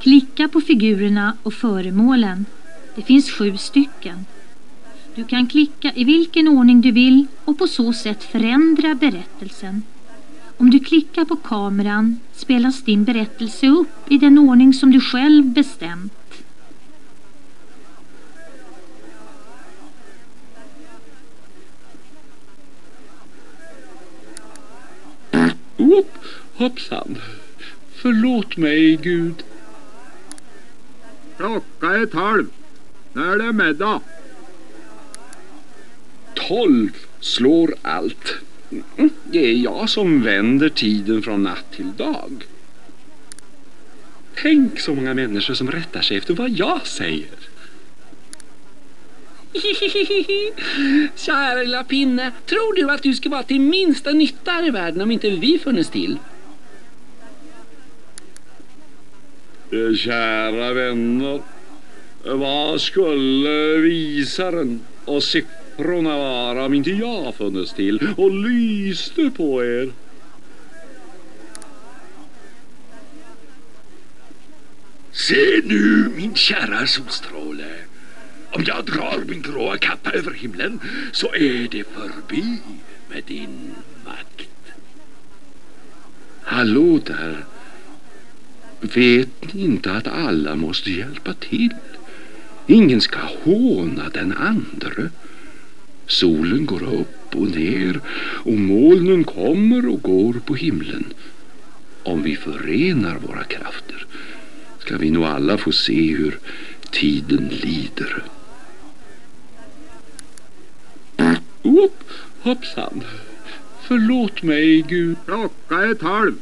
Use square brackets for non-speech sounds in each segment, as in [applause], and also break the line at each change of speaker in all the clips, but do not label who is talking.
Klicka på figurerna och föremålen. Det finns sju stycken. Du kan klicka i vilken ordning du vill och på så sätt förändra berättelsen. Om du klickar på kameran spelas din berättelse upp i den ordning som du själv bestämt.
Upp, hoppsan. Förlåt mig, Gud.
Klocka är tolv. Nu är det middag.
Tolv slår allt. Mm, det är jag som vänder tiden från natt till dag. Tänk så många människor som rättar sig efter vad jag säger. [laughs]
Kära lilla pinne, tror du att du ska vara till minsta nytta här i världen om inte vi funnits till?
Eh, kära vänner, vad skulle visaren och siffrorna vara om inte jag funnits till och lyste på er?
Se nu, min kära solstråle. Om jag drar min gråa kappa över himlen så är det förbi med din makt.
Hallå där. Vet ni inte att alla måste hjälpa till? Ingen ska håna den andre. Solen går upp och ner och molnen kommer och går på himlen. Om vi förenar våra krafter ska vi nog alla få se hur tiden lider. Upp, hoppsan. Förlåt mig, Gud.
Klockan är tolv.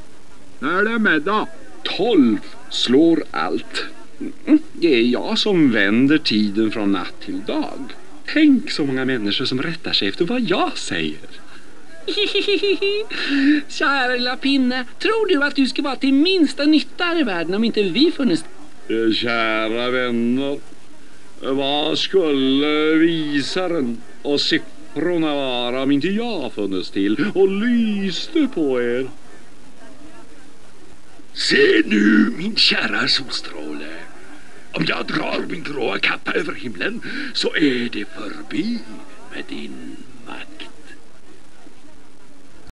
Nu är det middag.
Tolv slår allt. Mm, det är jag som vänder tiden från natt till dag. Tänk så många människor som rättar sig efter vad jag säger. [laughs]
Kära lilla pinne, tror du att du ska vara till minsta nytta här i världen om inte vi funnits
eh, Kära vänner, vad skulle visaren och siffrorna vara om inte jag funnits till och lyste på er?
Se nu, min kära solstråle. Om jag drar min gråa kappa över himlen så är det förbi med din